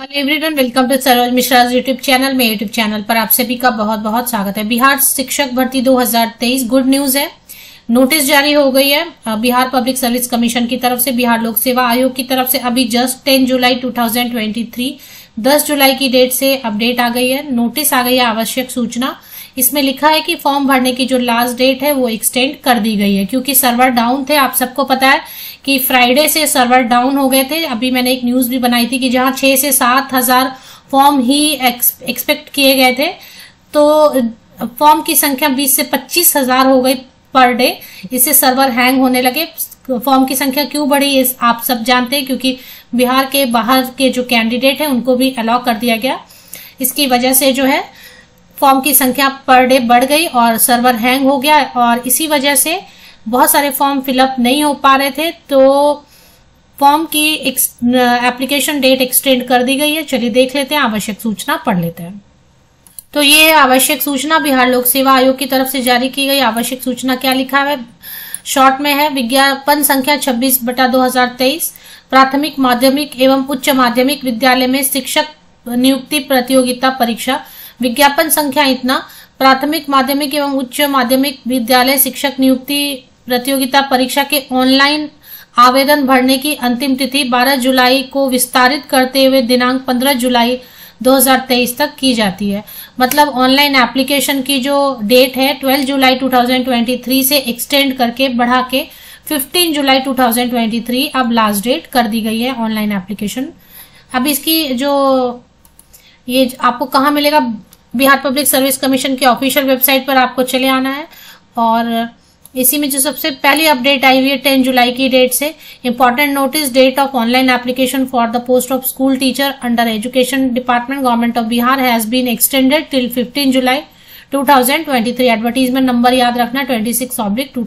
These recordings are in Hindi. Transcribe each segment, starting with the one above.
Hello everyone welcome to Saroj Mishra YouTube channel में यूट्यूब चैनल पर आप सभी का बहुत बहुत स्वागत है। बिहार शिक्षक भर्ती 2023 गुड न्यूज़ है। नोटिस जारी हो गई है। बिहार पब्लिक सर्विस कमीशन की तरफ़ से, बिहार लोक सेवा आयोग की तरफ़ से अभी जस्ट 10 जुलाई 2023 10 जुलाई की डेट से अपडेट आ गई है। नोटिस आ गई है आवश्यक सूचना। इसमें लिखा है कि फॉर्म भरने की जो लास्ट डेट है, वो एक्सटेंड कर दी गई है, क्योंकि सर्वर डाउन थे। आप सबको पता है कि फ्राइडे से सर्वर डाउन हो गए थे। अभी मैंने एक न्यूज़ भी बनाई थी कि जहाँ छह से सात हज़ार फॉर्म ही एक्सपेक्ट किए गए थे। तो फॉर्म की संख्या बीस से पच्चीस हज़ार हो गई पर डे। इससे सर्वर हैंग होने लगे। फॉर्म की संख्या क्यों बढ़ी आप सब जानते हैं, क्योंकि बिहार के बाहर के जो कैंडिडेट है, उनको भी अलाउ कर दिया गया। इसकी वजह से जो है, फॉर्म की संख्या पर डे बढ़ गई और सर्वर हैंग हो गया और इसी वजह से बहुत सारे फॉर्म फिलअप नहीं हो पा रहे थे तो फॉर्म की एप्लीकेशन डेट एक्सटेंड कर दी गई है। चलिए देख लेते हैं, आवश्यक सूचना पढ़ लेते हैं। तो ये आवश्यक सूचना बिहार लोक सेवा आयोग की तरफ़ से जारी की गई। आवश्यक सूचना क्या लिखा है? शॉर्ट में है, विज्ञापन संख्या 26 बटा 2023 प्राथमिक माध्यमिक एवं उच्च माध्यमिक विद्यालय में शिक्षक नियुक्ति प्रतियोगिता परीक्षा। विज्ञापन संख्या इतना, प्राथमिक माध्यमिक एवं उच्च माध्यमिक विद्यालय शिक्षक नियुक्ति प्रतियोगिता परीक्षा के ऑनलाइन आवेदन भरने की अंतिम तिथि 12 जुलाई को विस्तारित करते हुए दिनांक 15 जुलाई 2023 तक की जाती है। मतलब ऑनलाइन एप्लीकेशन की जो डेट है 12 जुलाई 2023 से एक्सटेंड करके बढ़ा के 15 जुलाई 2023 अब लास्ट डेट कर दी गई है ऑनलाइन एप्लीकेशन। अब इसकी जो ये आपको कहाँ मिलेगा? बिहार पब्लिक सर्विस कमीशन के ऑफिशियल वेबसाइट पर आपको चले आना है और इसी में जो सबसे पहली अपडेट आई हुई है टेन जुलाई की डेट से important notice date of online application for the post of school teacher under education department government of Bihar has been extended till 15 July 2023 advertisement number याद रखना 26 सिक्स ऑब्लिक टू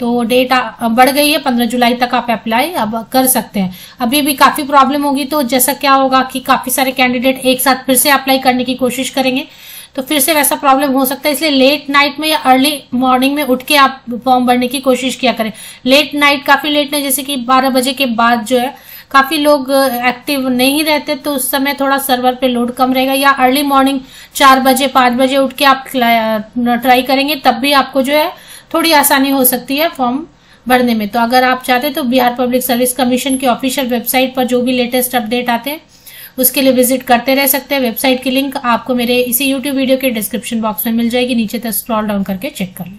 तो डेट बढ़ गई है 15 जुलाई तक आप अप्लाई अब कर सकते हैं। अभी भी काफ़ी प्रॉब्लम होगी तो जैसा क्या होगा कि काफ़ी सारे कैंडिडेट एक साथ फिर से अप्लाई करने की कोशिश करेंगे। तो फिर से वैसा प्रॉब्लम हो सकता है, इसलिए लेट नाइट में या अर्ली मॉर्निंग में उठ के आप फॉर्म भरने की कोशिश किया करें। लेट नाइट काफ़ी लेट नहीं जैसे कि 12 बजे के बाद जो है, काफ़ी लोग एक्टिव नहीं रहते तो उस समय थोड़ा सर्वर पे लोड कम रहेगा, या अर्ली मॉर्निंग चार बजे, पाँच बजे उठ के आप ट्राई करेंगे, तब भी आपको जो है, थोड़ी आसानी हो सकती है फॉर्म भरने में। तो अगर आप चाहते तो बिहार पब्लिक सर्विस कमीशन की ऑफिशियल वेबसाइट पर जो भी लेटेस्ट अपडेट आते हैं उसके लिए विज़िट करते रह सकते हैं। वेबसाइट की लिंक आपको मेरे इसी यूट्यूब वीडियो के डिस्क्रिप्शन बॉक्स में मिल जाएगी। नीचे तक स्क्रॉल डाउन करके चेक कर लें।